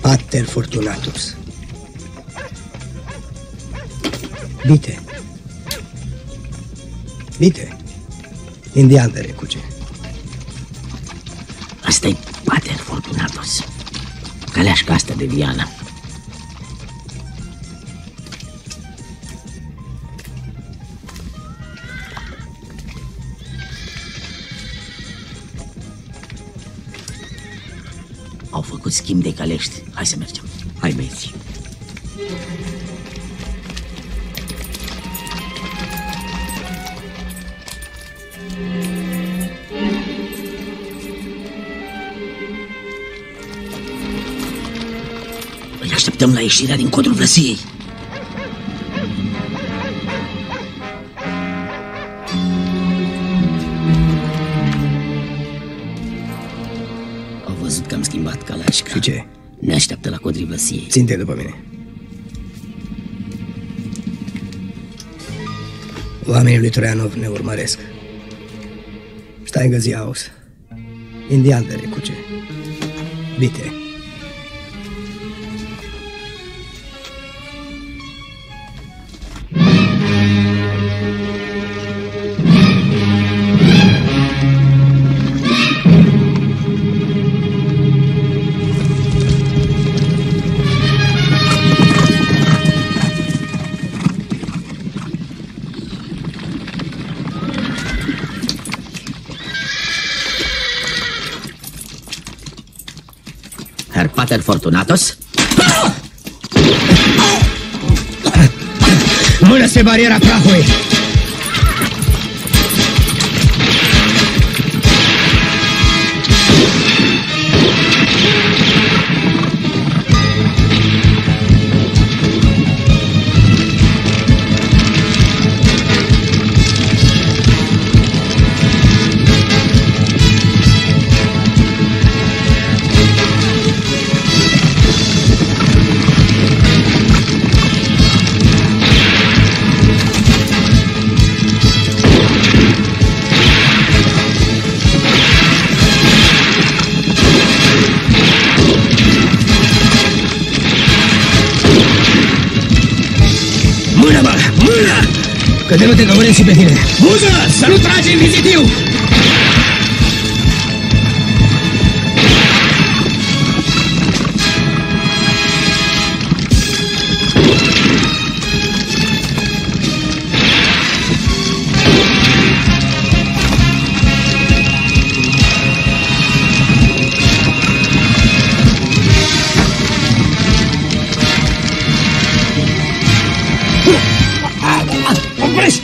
Pater Fortunatus. Bite. Bite. Indian de recuge. Asta-i Pater Fortunatus. Caleașca asta de Viana. Au făcut schimb de calești. Hai să mergem. Hai, băieți. Îi așteptăm la ieșirea din codrul vlăsiei. Văzut că am schimbat calașca. Și ce? Ne așteaptă la codrii vlăsiei. Ținte după mine. Oamenii lui Troianov ne urmăresc. Stai în aus. Indian de recuce. Bite. Herr Pater Fortunatus? Mână spre bariera prahului! Cadê meu degador esse bebê? Usa! Salutagem visível!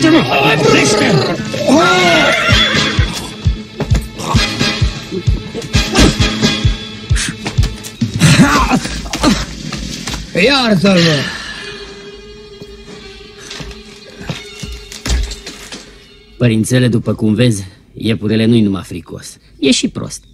Buză! Să nu tragi în vizitiu! Oprește-mă! Oprește! Iartă-mă! Părințele, după cum vezi, iepurele nu-i numai fricos. E și prost.